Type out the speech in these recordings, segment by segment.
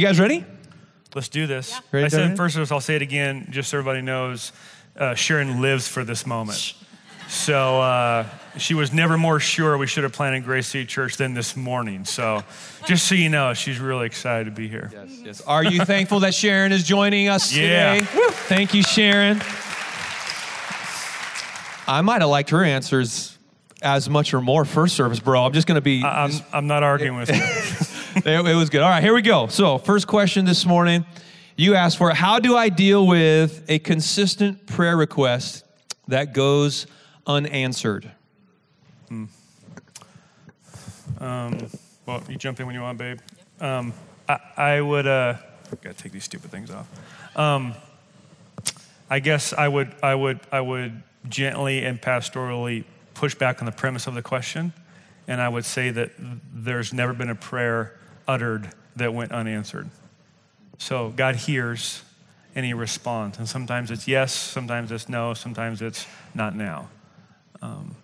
you guys ready? Let's do this. Ready, I said first of all, I'll say it again, just so everybody knows. Uh, Sharon lives for this moment. So uh, she was never more sure we should have planted Grace City Church than this morning. So just so you know, she's really excited to be here. Yes, yes. Are you thankful that Sharon is joining us Yeah. today? Thank you, Sharon. I might have liked her answers as much or more first service, bro. I'm just going to be. I- I'm, I'm not arguing with you. It, it was good. All right, here we go. So, first question this morning. You asked for How do I deal with a consistent prayer request that goes unanswered? Well, you jump in when you want, babe. Um, I, I would. Uh, gotta take these stupid things off. Um, I guess I would. I would. I would gently and pastorally push back on the premise of the question, and I would say that there's never been a prayer uttered that went unanswered. So God hears and He responds, and sometimes it's yes, sometimes it's no, sometimes it's not now. Um,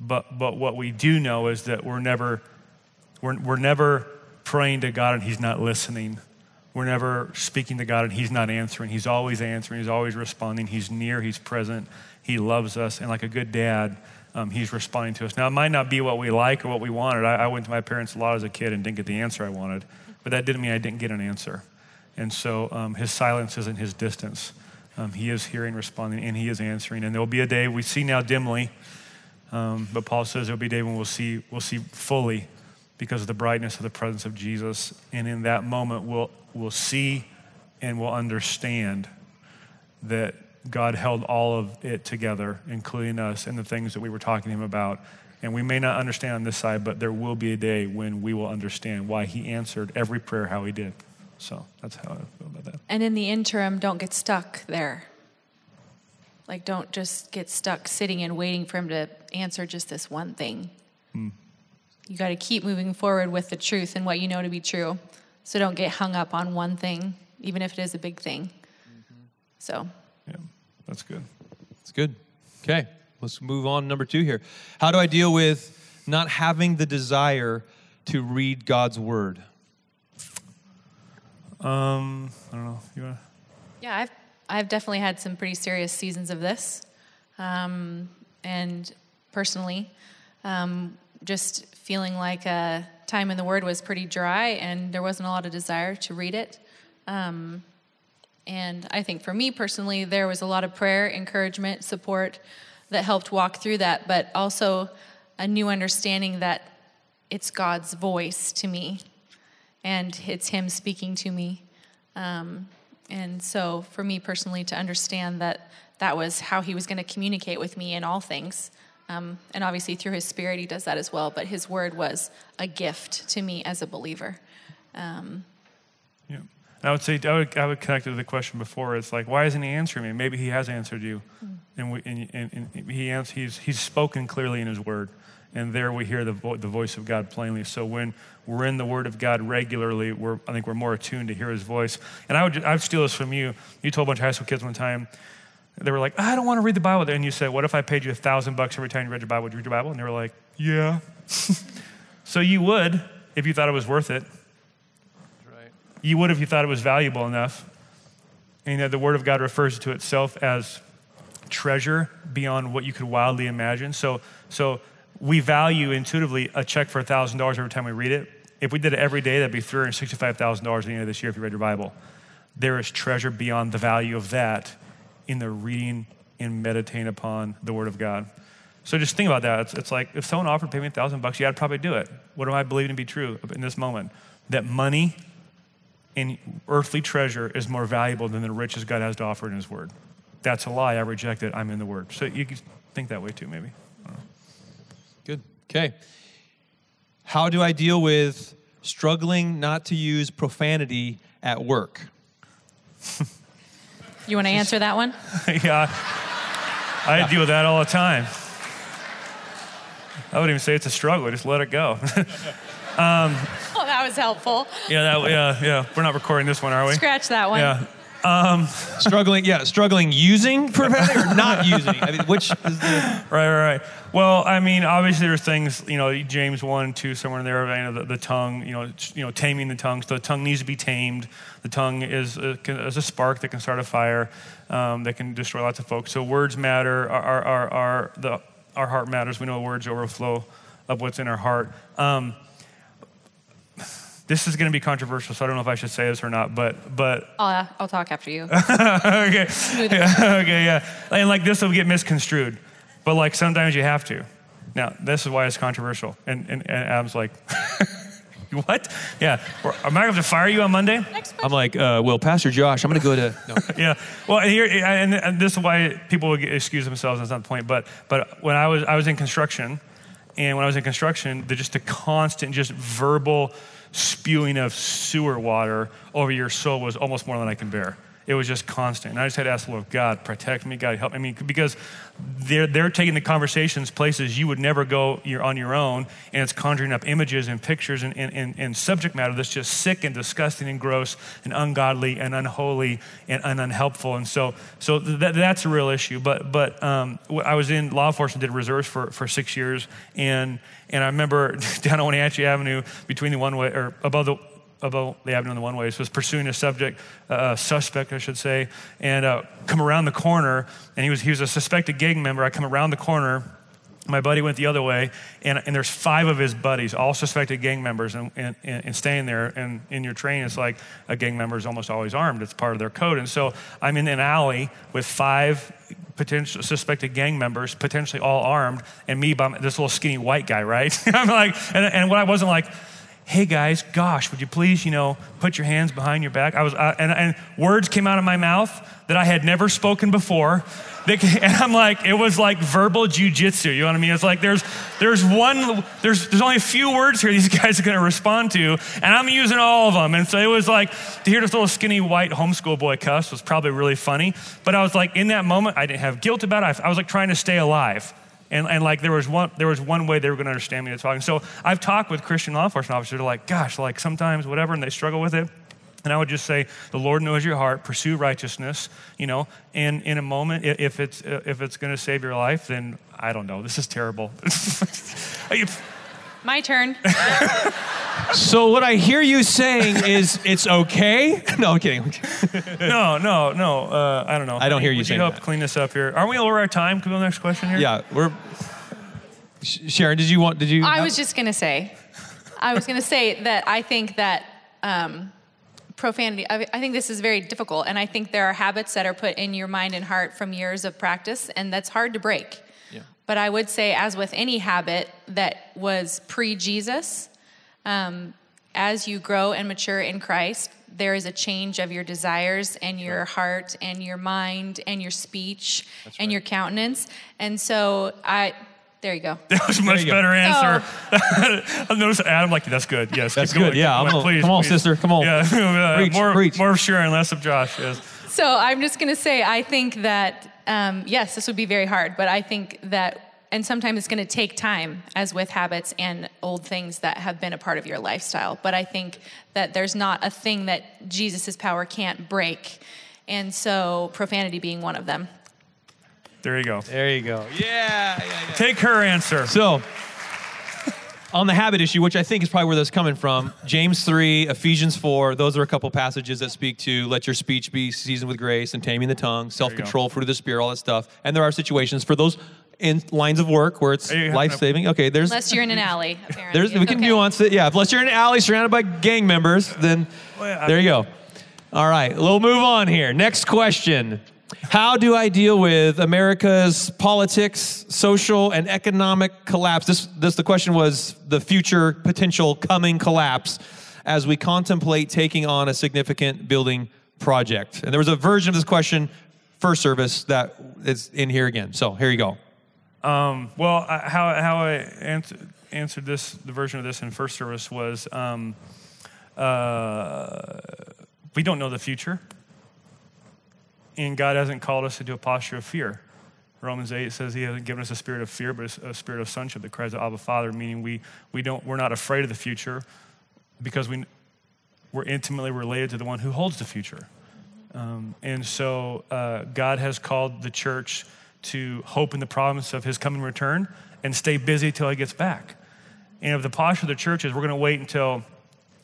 but but what we do know is that we're never we're, we're never praying to God and He's not listening. We're never speaking to God and He's not answering. He's always answering. He's always responding. He's near. He's present. He loves us. And like a good dad, um, He's responding to us. Now, it might not be what we like or what we wanted. I, I went to my parents a lot as a kid and didn't get the answer I wanted, but that didn't mean I didn't get an answer. And so um, His silence isn't His distance. Um, he is hearing, responding, and He is answering. And there will be a day we see now dimly, um, but Paul says there'll be a day when we'll see, we'll see fully because of the brightness of the presence of Jesus. And in that moment, we'll, we'll see and we'll understand that God held all of it together, including us and the things that we were talking to Him about. And we may not understand on this side, but there will be a day when we will understand why He answered every prayer how He did. So that's how I feel about that. And in the interim, don't get stuck there. Like, don't just get stuck sitting and waiting for him to answer just this one thing. Hmm. You got to keep moving forward with the truth and what you know to be true. So don't get hung up on one thing, even if it is a big thing. Mm-hmm. So, Yeah, that's good. That's good. Okay, let's move on. Number two here. How do I deal with not having the desire to read God's word? Um, I don't know. You want yeah, I've, I've definitely had some pretty serious seasons of this. Um, and personally, um, just feeling like uh, time in the Word was pretty dry and there wasn't a lot of desire to read it. Um, and I think for me personally, there was a lot of prayer, encouragement, support that helped walk through that, but also a new understanding that it's God's voice to me and it's Him speaking to me. Um, and so, for me personally, to understand that that was how He was going to communicate with me in all things. Um, and obviously, through His Spirit, He does that as well. But His Word was a gift to me as a believer. Um, Yeah. And I would say, I would, I would connect it to the question before. It's like, why isn't he answering me? Maybe he has answered you. Hmm. And, we, and, and, and he ans- he's, he's spoken clearly in his word. And there we hear the, vo- the voice of God plainly. So when we're in the word of God regularly, we're, I think we're more attuned to hear his voice. And I would, I would steal this from you. You told a bunch of high school kids one time, they were like, I don't want to read the Bible. And you said, what if I paid you a thousand bucks every time you read your Bible? Would you read your Bible? And they were like, yeah. so you would if you thought it was worth it. You would if you thought it was valuable enough. And that the Word of God refers to itself as treasure beyond what you could wildly imagine. So, so we value intuitively a check for $1,000 every time we read it. If we did it every day, that'd be $365,000 at the end of this year if you read your Bible. There is treasure beyond the value of that in the reading and meditating upon the Word of God. So just think about that. It's, it's like if someone offered to pay me a thousand bucks, yeah, I'd probably do it. What am I believing to be true in this moment? That money and earthly treasure is more valuable than the riches God has to offer in His Word. That's a lie. I reject it. I'm in the Word. So you can think that way too, maybe. Good. Okay. How do I deal with struggling not to use profanity at work? you want to answer that one? yeah, I deal with that all the time. I wouldn't even say it's a struggle. Just let it go. Oh, that was helpful. yeah, that, yeah, yeah. We're not recording this one, are we? Scratch that one. Yeah. Um, struggling, yeah, struggling using profanity or not using. I mean, which is the Right, right, right. Well, I mean, obviously there's things, you know, James 1, 2, somewhere in there, you know, the, the tongue, you know, you know, taming the tongue. So the tongue needs to be tamed. The tongue is a, is a spark that can start a fire um, that can destroy lots of folks. So words matter. Our, our, our, our, the, our heart matters. We know words overflow of what's in our heart. Um, this is going to be controversial, so I don't know if I should say this or not, but, but I'll, I'll talk after you. okay. Yeah, okay, yeah. And like this will get misconstrued, but like sometimes you have to. Now, this is why it's controversial. And, and, and Adam's like, what? Yeah. Or, Am I going to fire you on Monday? I'm like, uh, well, Pastor Josh, I'm going to go to. No. yeah. Well, and here and, and this is why people would excuse themselves. That's not the point. But but when I was I was in construction, and when I was in construction, the just the constant just verbal spewing of sewer water over your soul was almost more than I can bear. It was just constant. And I just had to ask the Lord, God, protect me, God, help me. I mean, because they're, they're taking the conversations places you would never go you're on your own, and it's conjuring up images and pictures and, and, and, and subject matter that's just sick and disgusting and gross and ungodly and unholy and, and unhelpful. And so, so that, that's a real issue. But, but um, I was in law enforcement, did reserves for, for six years, and, and I remember down on Wenatchee Avenue between the one way, or above the above the avenue on the one way. So was pursuing a subject, uh, suspect, I should say, and uh, come around the corner, and he was he was a suspected gang member. I come around the corner. My buddy went the other way, and, and there's five of his buddies, all suspected gang members, and, and, and staying there. And in your train, it's like a gang member is almost always armed. It's part of their code. And so I'm in an alley with five potential suspected gang members, potentially all armed, and me by my, this little skinny white guy, right? I'm like, and, and what I wasn't like, hey guys, gosh, would you please, you know, put your hands behind your back? I was, uh, and, and words came out of my mouth that I had never spoken before. They, and I'm like, it was like verbal jujitsu. You know what I mean? It's like there's, there's one, there's, there's only a few words here these guys are going to respond to, and I'm using all of them. And so it was like to hear this little skinny white homeschool boy cuss was probably really funny. But I was like, in that moment, I didn't have guilt about it. I, I was like trying to stay alive. And, and like there was one there was one way they were going to understand me to talk. And so I've talked with Christian law enforcement officers. They're like, gosh, like sometimes whatever, and they struggle with it. And I would just say, the Lord knows your heart. Pursue righteousness, you know. And in a moment, if it's if it's going to save your life, then I don't know. This is terrible. My turn. So what I hear you saying is it's okay. No, I'm kidding. no, no, no. Uh, I don't know. I don't hear you Would saying you help that. clean this up here? Aren't we over our time? Can we go to the next question here? Yeah, we're. Sharon, did you want? Did you? I was just going to say, I was going to say that I think that um, profanity, I, I think this is very difficult. And I think there are habits that are put in your mind and heart from years of practice, and that's hard to break. Yeah. But I would say, as with any habit that was pre Jesus, um, as you grow and mature in Christ, there is a change of your desires and your heart and your mind and your speech and your countenance. And so I, there you go. That was a much you go. better answer. I noticed Adam like that's good. Yes, That's keep going, good. Yeah, keep I'm going. a- please, come on, please. sister, come on. Yeah, uh, Preach, more, preach. more of Sharon, less of Josh. Yes. So I'm just going to say, I think that, um, yes, this would be very hard, but I think that, and sometimes it's going to take time, as with habits and old things that have been a part of your lifestyle. But I think that there's not a thing that Jesus' power can't break. And so profanity being one of them. There you go. There you go. Yeah, yeah, yeah. Take her answer. So, on the habit issue, which I think is probably where that's coming from, James 3, Ephesians 4, those are a couple passages that speak to let your speech be seasoned with grace and taming the tongue, self control, fruit of the Spirit, all that stuff. And there are situations for those in lines of work where it's life saving. Okay, there's. Unless you're in an alley, apparently. There's, we can Okay. nuance it. Yeah, unless you're in an alley surrounded by gang members, then Well, yeah, there you go. All right, we'll move on here. Next question. How do I deal with America's politics, social, and economic collapse? This, this the question was the future potential coming collapse as we contemplate taking on a significant building project. And there was a version of this question first service that is in here again. So here you go. Um, well, how, how I answer, answered this, the version of this in first service was um, uh, we don't know the future, and God hasn't called us into a posture of fear. Romans 8 says he hasn't given us a spirit of fear, but a spirit of sonship that cries out, Abba, Father, meaning we, we don't, we're not afraid of the future because we, we're intimately related to the one who holds the future. Um, and so uh, God has called the church to hope in the promise of his coming return and stay busy till he gets back. And if the posture of the church is we're going to wait until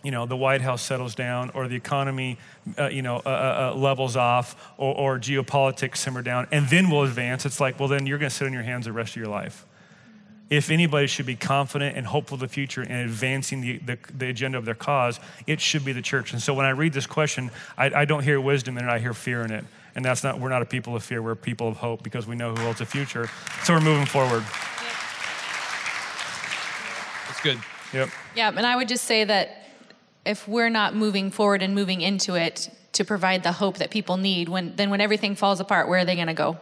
you know the White House settles down or the economy uh, you know uh, uh, uh, levels off or, or geopolitics simmer down and then we'll advance it's like well then you're going to sit on your hands the rest of your life if anybody should be confident and hopeful for the future and advancing the, the, the, agenda of their cause, it should be the church. And so when I read this question, I, I don't hear wisdom in it, I hear fear in it. And that's not, we're not a people of fear, we're a people of hope because we know who holds the future. So we're moving forward. That's good. Yep. Yeah, and I would just say that if we're not moving forward and moving into it to provide the hope that people need, when, then when everything falls apart, where are they going to go?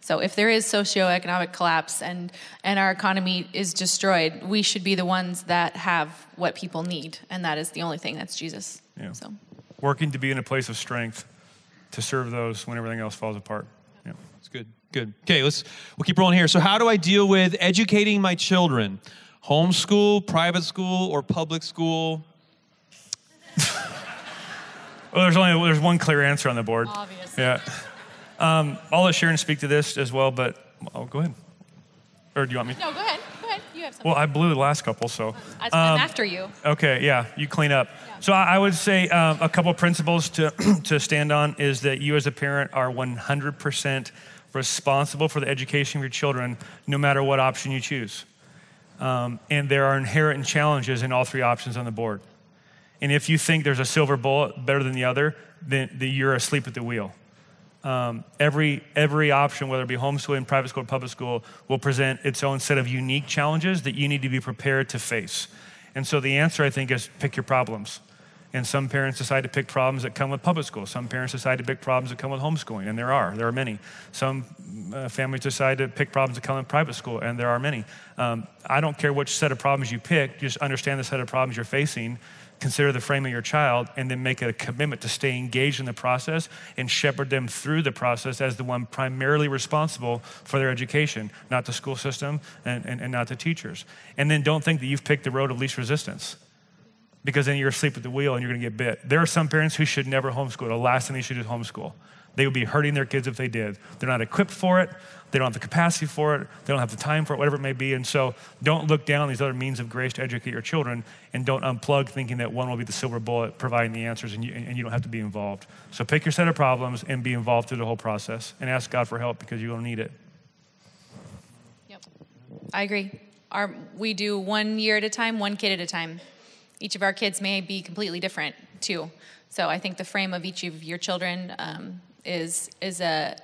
So if there is socioeconomic collapse and, and our economy is destroyed, we should be the ones that have what people need, and that is the only thing. That's Jesus. Yeah. So Working to be in a place of strength to serve those when everything else falls apart. Yeah. That's good. Good. Okay, let's we'll keep rolling here. So how do I deal with educating my children? Homeschool, private school, or public school? Well, there's only there's one clear answer on the board. Obviously. Yeah. Um, I'll let Sharon speak to this as well, but oh, go ahead. Or do you want me? No, go ahead. Go ahead. You have something. Well, I blew the last couple, so. I'm after you. Okay, yeah, you clean up. Yeah. So I I would say um, a couple principles to, to stand on is that you as a parent are 100% responsible for the education of your children, no matter what option you choose. Um, and there are inherent challenges in all three options on the board. And if you think there's a silver bullet better than the other, then, then you're asleep at the wheel. Um, every, every option, whether it be homeschooling, private school, or public school, will present its own set of unique challenges that you need to be prepared to face. And so the answer, I think, is pick your problems. And some parents decide to pick problems that come with public school. Some parents decide to pick problems that come with homeschooling, and there are. There are many. Some uh, families decide to pick problems that come with private school, and there are many. Um, I don't care which set of problems you pick, just understand the set of problems you're facing consider the frame of your child and then make a commitment to stay engaged in the process and shepherd them through the process as the one primarily responsible for their education, not the school system and, and, and not the teachers. And then don't think that you've picked the road of least resistance because then you're asleep at the wheel and you're going to get bit. There are some parents who should never homeschool. The last thing they should do is homeschool. They would be hurting their kids if they did. They're not equipped for it. They don't have the capacity for it. They don't have the time for it, whatever it may be. And so don't look down on these other means of grace to educate your children and don't unplug thinking that one will be the silver bullet providing the answers and you, and you don't have to be involved. So pick your set of problems and be involved through the whole process and ask God for help because you're going to need it. Yep. I agree. Our, we do one year at a time, one kid at a time. Each of our kids may be completely different too. So I think the frame of each of your children um, is is a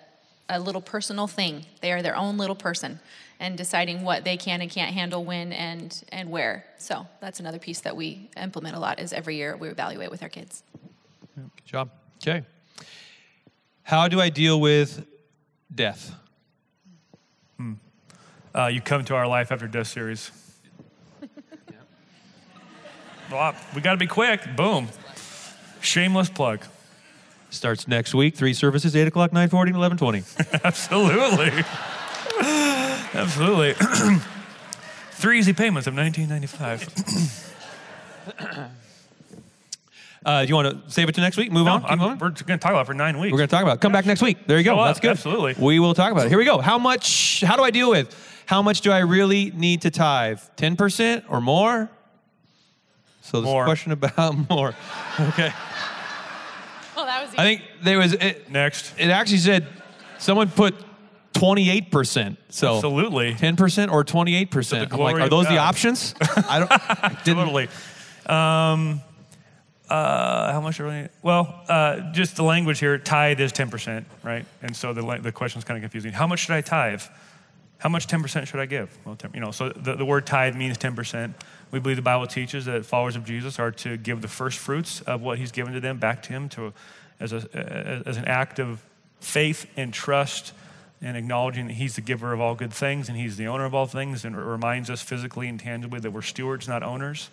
a little personal thing. They are their own little person and deciding what they can and can't handle when and and where. So that's another piece that we implement a lot is every year we evaluate with our kids. Good job. Okay. How do I deal with death? Hmm. Uh, you come to our Life After Death series. well, we got to be quick. Boom. Shameless plug. Starts next week. Three services, 8 o'clock, 940, and 1120. Absolutely. Absolutely. Three easy payments of 1995. Uh, do you want to save it to next week? Move No, on? We're going to talk about it for nine weeks. We're going to talk about it. Come back next week. There you go. Show up. That's good. Absolutely. We will talk about it. Here we go. How much, how do I deal with, how much do I really need to tithe? 10% or more? So this More. question about more. Okay. Well, that was I think there was, it, Next. it actually said, someone put 28%. So Absolutely. 10% or 28%. I'm like, are of those the options? I don't, I didn't, Totally. Um, uh, how much are we? Well, uh, just the language here. Tithe is ten percent, right? And so the the question is kind of confusing. How much should I tithe? How much ten percent should I give? Well, 10, you know, so the, the word tithe means ten percent. We believe the Bible teaches that followers of Jesus are to give the first fruits of what He's given to them back to Him to as a as an act of faith and trust and acknowledging that he's the giver of all good things and he's the owner of all things and it reminds us physically and tangibly that we're stewards not owners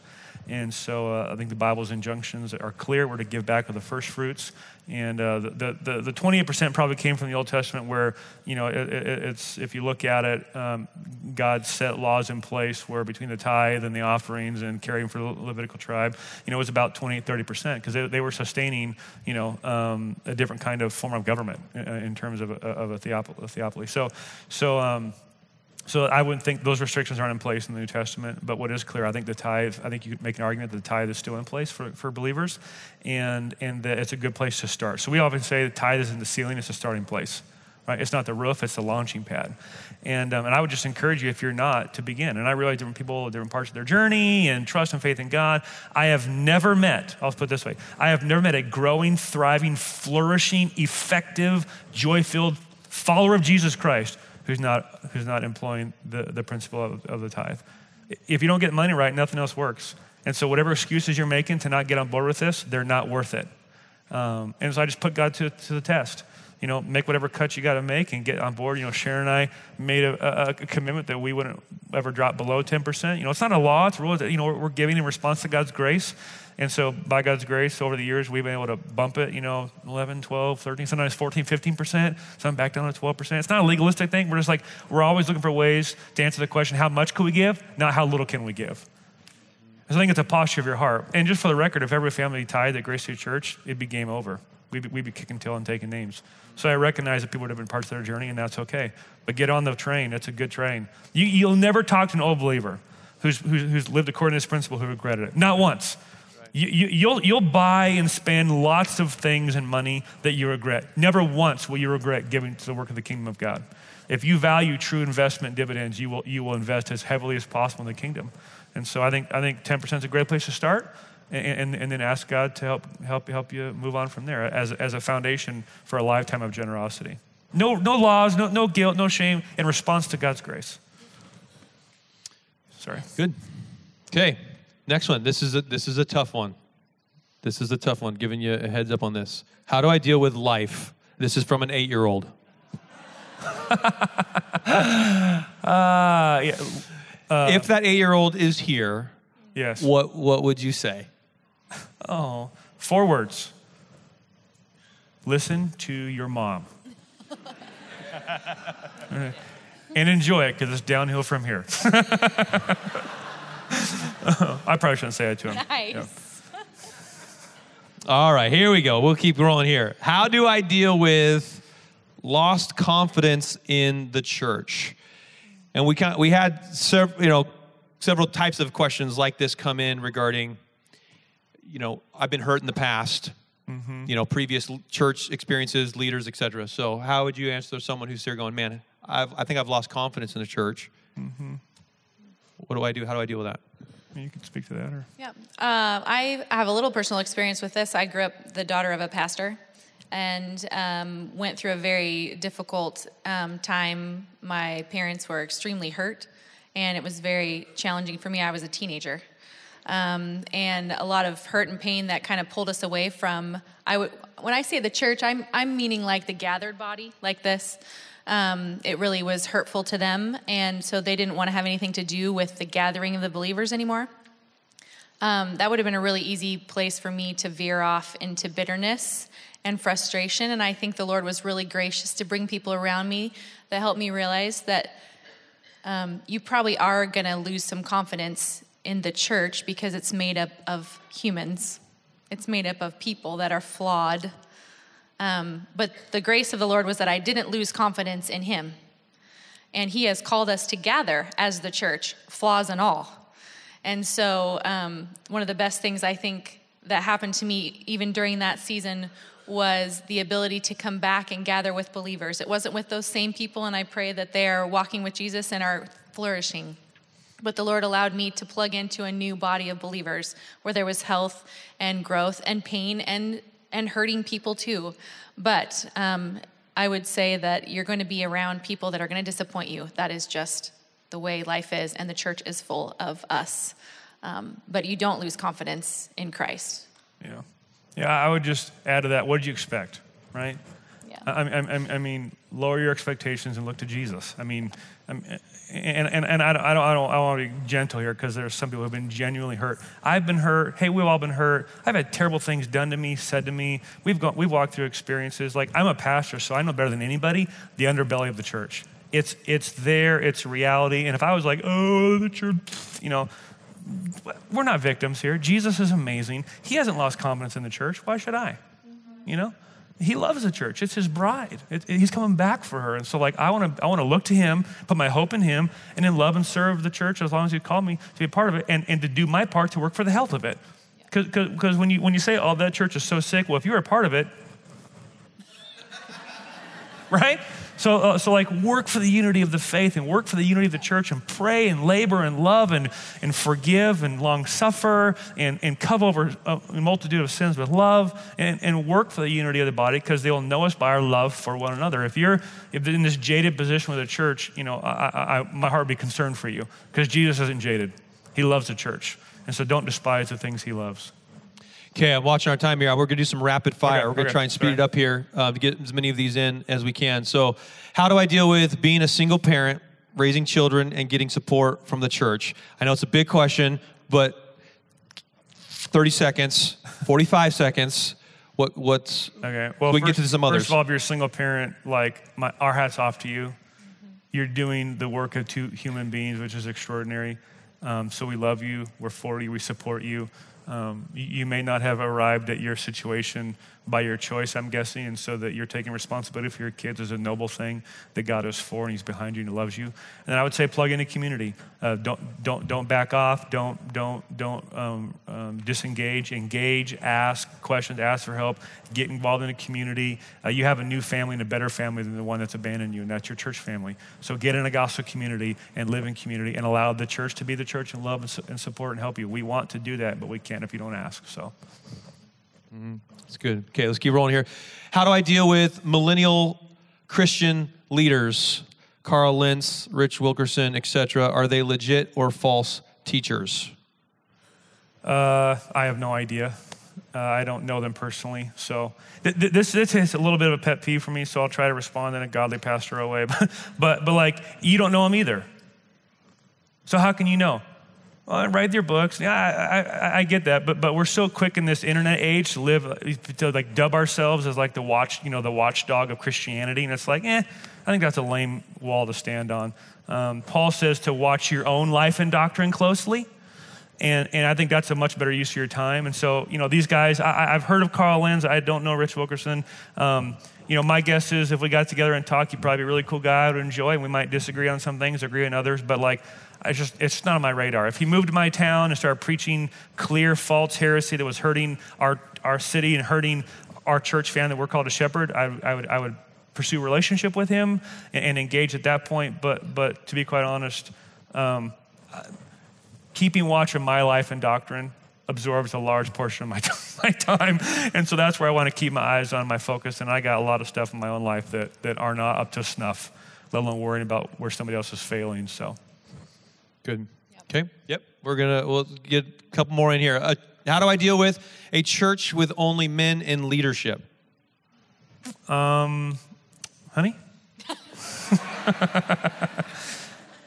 and so uh, i think the bible's injunctions are clear we're to give back of the first fruits and uh, the, the, the 28% probably came from the old testament where you know it, it, it's if you look at it um, God set laws in place where between the tithe and the offerings and caring for the Levitical tribe, you know, it was about 28, 30% because they, they were sustaining, you know, um, a different kind of form of government uh, in terms of a, of a, a theopoly. So, so, um, so I wouldn't think those restrictions aren't in place in the New Testament. But what is clear, I think the tithe, I think you could make an argument that the tithe is still in place for, for believers and, and that it's a good place to start. So we often say the tithe isn't the ceiling, it's a starting place. Right? It's not the roof, it's the launching pad. And, um, and I would just encourage you, if you're not, to begin. And I realize different people, different parts of their journey and trust and faith in God. I have never met, I'll put it this way, I have never met a growing, thriving, flourishing, effective, joy filled follower of Jesus Christ who's not, who's not employing the, the principle of, of the tithe. If you don't get money right, nothing else works. And so, whatever excuses you're making to not get on board with this, they're not worth it. Um, and so, I just put God to, to the test. You know, make whatever cuts you got to make and get on board. You know, Sharon and I made a, a, commitment that we wouldn't ever drop below 10%. You know, it's not a law, it's a rule. That, you know, we're, giving in response to God's grace. And so, by God's grace, over the years, we've been able to bump it, you know, 11, 12, 13, sometimes 14, 15%, some back down to 12%. It's not a legalistic thing. We're just like, we're always looking for ways to answer the question, how much can we give? Not how little can we give. I think it's a posture of your heart. And just for the record, if every family tied at Grace City Church, it'd be game over. We'd be, we'd be kicking tail and taking names. So I recognize that people would have been parts of their journey, and that's okay. But get on the train. It's a good train. You, you'll never talk to an old believer who's, who's, who's lived according to this principle who regretted it. Not once. You, you, you'll, you'll buy and spend lots of things and money that you regret. Never once will you regret giving to the work of the kingdom of God. If you value true investment dividends, you will, you will invest as heavily as possible in the kingdom. And so I think, I think 10% is a great place to start. And, and, and, then ask God to help, help, help you move on from there as, as a foundation for a lifetime of generosity. No, no laws, no, no guilt, no shame in response to God's grace. Sorry. Good. Okay. Next one. This is a, this is a tough one. This is a tough one, giving you a heads up on this. How do I deal with life? This is from an eight year old. uh, yeah. uh, if that eight year old is here, yes. what, what would you say? Oh, four words. Listen to your mom. and enjoy it because it's downhill from here. I probably shouldn't say that to him. Nice. Yeah. All right, here we go. We'll keep rolling here. How do I deal with lost confidence in the church? And we kind of, we had several, you know, several types of questions like this come in regarding, you know, I've been hurt in the past, mm-hmm. you know, previous church experiences, leaders, etc. So, how would you answer someone who's here going, man, I've, I think I've lost confidence in the church. Mm-hmm. What do I do? How do I deal with that? You can speak to that, or yeah. Uh, I have a little personal experience with this. I grew up the daughter of a pastor, and um, went through a very difficult um, time. My parents were extremely hurt, and it was very challenging for me. I was a teenager, um, and a lot of hurt and pain that kind of pulled us away from. I would when I say the church, I'm I'm meaning like the gathered body, like this um, it really was hurtful to them. And so they didn't want to have anything to do with the gathering of the believers anymore. Um, that would have been a really easy place for me to veer off into bitterness and frustration. And I think the Lord was really gracious to bring people around me that helped me realize that um, you probably are going to lose some confidence in the church because it's made up of humans, it's made up of people that are flawed um, but the grace of the Lord was that I didn't lose confidence in Him. And He has called us to gather as the church, flaws and all. And so, um, one of the best things I think that happened to me, even during that season, was the ability to come back and gather with believers. It wasn't with those same people, and I pray that they are walking with Jesus and are flourishing. But the Lord allowed me to plug into a new body of believers where there was health and growth and pain and and hurting people too. But um, I would say that you're going to be around people that are going to disappoint you. That is just the way life is, and the church is full of us. Um, but you don't lose confidence in Christ. Yeah. Yeah, I would just add to that what did you expect, right? I, I, I mean, lower your expectations and look to Jesus. I mean, and, and, and I, don't, I, don't, I, don't, want to be gentle here because there's some people who have been genuinely hurt. I've been hurt. Hey, we've all been hurt. I've had terrible things done to me, said to me. We've, gone, we've walked through experiences. Like, I'm a pastor, so I know better than anybody the underbelly of the church. It's, it's there, it's reality. And if I was like, oh, the church, you know, we're not victims here. Jesus is amazing. He hasn't lost confidence in the church. Why should I? You know? He loves the church. It's his bride. It, it, he's coming back for her. And so, like, I want to I want to look to him, put my hope in him, and then love and serve the church as long as he called me to be a part of it and, and to do my part to work for the health of it. Because when you, when you say, oh, that church is so sick, well, if you were a part of it, right? So, uh, so like work for the unity of the faith and work for the unity of the church and pray and labor and love and, and forgive and long suffer and, and cover over a multitude of sins with love and, and work for the unity of the body because they'll know us by our love for one another. If you're if in this jaded position with the church, you know, I, I, my heart would be concerned for you because Jesus isn't jaded. He loves the church. And so don't despise the things he loves. Okay, I'm watching our time here. We're going to do some rapid fire. Okay, We're going to okay. try and speed it up here uh, to get as many of these in as we can. So, how do I deal with being a single parent, raising children, and getting support from the church? I know it's a big question, but 30 seconds, 45 seconds. What, what's okay? Well, we first, get to some others. First of all, if you're a single parent, like my, our hats off to you. You're doing the work of two human beings, which is extraordinary. Um, so we love you. We're for you. We support you. Um, you may not have arrived at your situation by your choice, I'm guessing, and so that you're taking responsibility for your kids is a noble thing that God is for, and He's behind you and He loves you. And I would say plug in a community. Uh, don't don't don't back off. Don't don't don't um, um, disengage. Engage. Ask questions. Ask for help. Get involved in a community. Uh, you have a new family and a better family than the one that's abandoned you, and that's your church family. So get in a gospel community and live in community, and allow the church to be the church and love and, su- and support and help you. We want to do that, but we can't if you don't ask. So. Mm-hmm. That's good. Okay, let's keep rolling here. How do I deal with millennial Christian leaders? Carl Lentz, Rich Wilkerson, etc. Are they legit or false teachers? Uh, I have no idea. Uh, I don't know them personally. So th- th- this, this is a little bit of a pet peeve for me, so I'll try to respond in a godly pastoral way. but, but, but like, you don't know them either. So how can you know? Well, write your books. Yeah, I, I, I, get that, but but we're so quick in this internet age to live to like dub ourselves as like the watch, you know, the watchdog of Christianity, and it's like, eh, I think that's a lame wall to stand on. Um, Paul says to watch your own life and doctrine closely, and and I think that's a much better use of your time. And so, you know, these guys, I, have heard of Carl Lentz. I don't know Rich Wilkerson. Um, you know, my guess is if we got together and talked, you'd probably be a really cool guy I would enjoy, and we might disagree on some things, agree on others, but like I just, it's not on my radar. If he moved to my town and started preaching clear false heresy that was hurting our, our city and hurting our church family that we're called a shepherd, I, I, would, I would pursue a relationship with him and, and, engage at that point. But, but to be quite honest, um, keeping watch of my life and doctrine absorbs a large portion of my, t- my time. And so that's where I want to keep my eyes on my focus. And I got a lot of stuff in my own life that, that are not up to snuff, let alone worrying about where somebody else is failing. So. Good. Yep. Okay. Yep. We're gonna we'll get a couple more in here. Uh, how do I deal with a church with only men in leadership? Um, honey.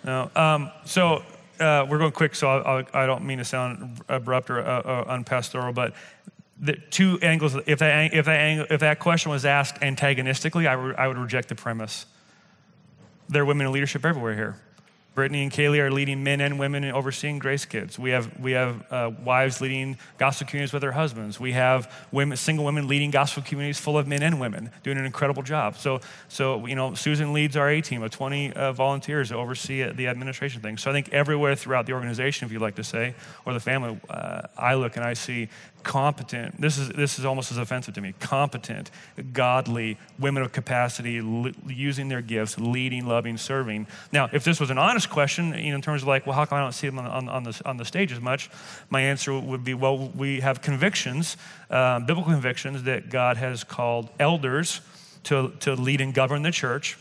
no. Um, so uh, we're going quick, so I'll, I'll, I do not mean to sound abrupt or uh, uh, unpastoral, but the two angles. If that if that angle, if that question was asked antagonistically, I, re, I would reject the premise. There are women in leadership everywhere here. Brittany and Kaylee are leading men and women and overseeing Grace Kids. We have, we have uh, wives leading gospel communities with their husbands. We have women, single women leading gospel communities full of men and women, doing an incredible job. So, so you know, Susan leads our A team of 20 uh, volunteers to oversee the administration thing. So I think everywhere throughout the organization, if you like to say, or the family, uh, I look and I see competent, this is, this is almost as offensive to me, competent, godly, women of capacity, using their gifts, leading, loving, serving. Now, if this was an honest question, you know, in terms of like, well, how come I don't see them on, on, on, the, on the stage as much? My answer would be, well, we have convictions, uh, biblical convictions that God has called elders to, to lead and govern the church,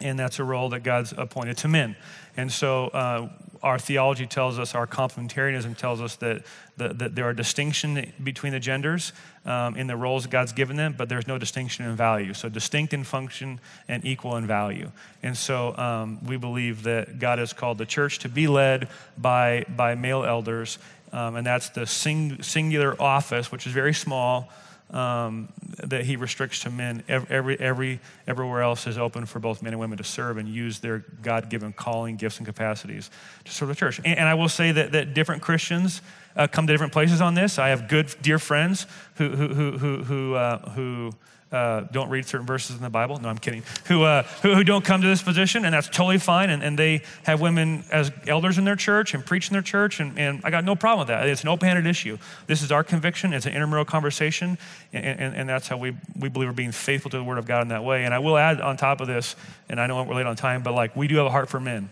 and that's a role that God's appointed to men. And so uh, our theology tells us, our complementarianism tells us that, that, that there are distinctions between the genders um, in the roles God's given them, but there's no distinction in value. So distinct in function and equal in value. And so um, we believe that God has called the church to be led by, by male elders, um, and that's the sing, singular office, which is very small. Um, that he restricts to men. Every, every, everywhere else is open for both men and women to serve and use their God given calling, gifts, and capacities to serve the church. And, and I will say that, that different Christians uh, come to different places on this. I have good, dear friends who, who, who, who, who, uh, who uh, don't read certain verses in the Bible. No, I'm kidding. Who, uh, who, who, don't come to this position, and that's totally fine. And, and they have women as elders in their church and preach in their church, and, and I got no problem with that. It's an open handed issue. This is our conviction, it's an intramural conversation, and, and, and, that's how we, we believe we're being faithful to the Word of God in that way. And I will add on top of this, and I know we're late on time, but like we do have a heart for men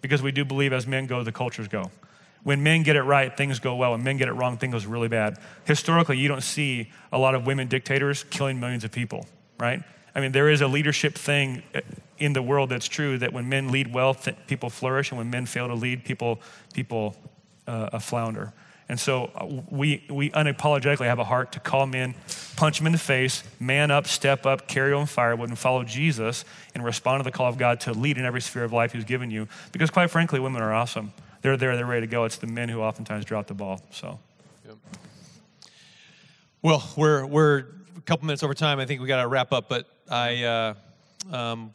because we do believe as men go, the cultures go. When men get it right, things go well. When men get it wrong, things goes really bad. Historically, you don't see a lot of women dictators killing millions of people, right? I mean, there is a leadership thing in the world that's true that when men lead well, people flourish, and when men fail to lead, people people uh, flounder. And so uh, we, we unapologetically have a heart to call men, punch them in the face, man up, step up, carry on firewood, and follow Jesus and respond to the call of God to lead in every sphere of life He's given you. Because quite frankly, women are awesome they're there, they're ready to go. It's the men who oftentimes drop the ball. So. Yep. Well, we're we're a couple minutes over time. I think we got to wrap up, but I uh, um,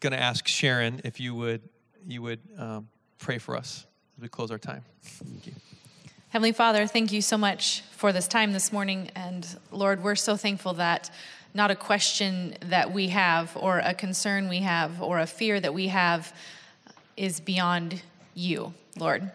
going to ask Sharon if you would you would um, pray for us as we close our time. Thank you. Heavenly Father, thank you so much for this time this morning, and Lord, we're so thankful that not a question that we have, or a concern we have, or a fear that we have is beyond you. Lord.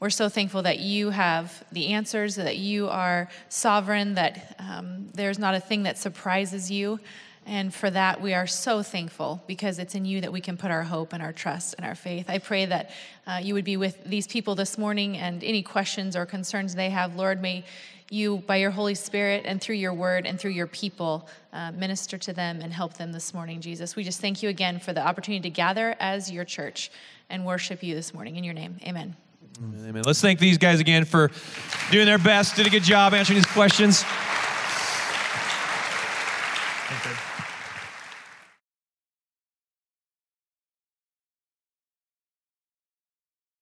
We're so thankful that you have the answers, that you are sovereign, that um, there's not a thing that surprises you. And for that, we are so thankful because it's in you that we can put our hope and our trust and our faith. I pray that uh, you would be with these people this morning and any questions or concerns they have. Lord, may you, by your Holy Spirit and through your word and through your people, uh, minister to them and help them this morning, Jesus. We just thank you again for the opportunity to gather as your church and worship you this morning. In your name, amen. Amen. Let's thank these guys again for doing their best, did a good job answering these questions.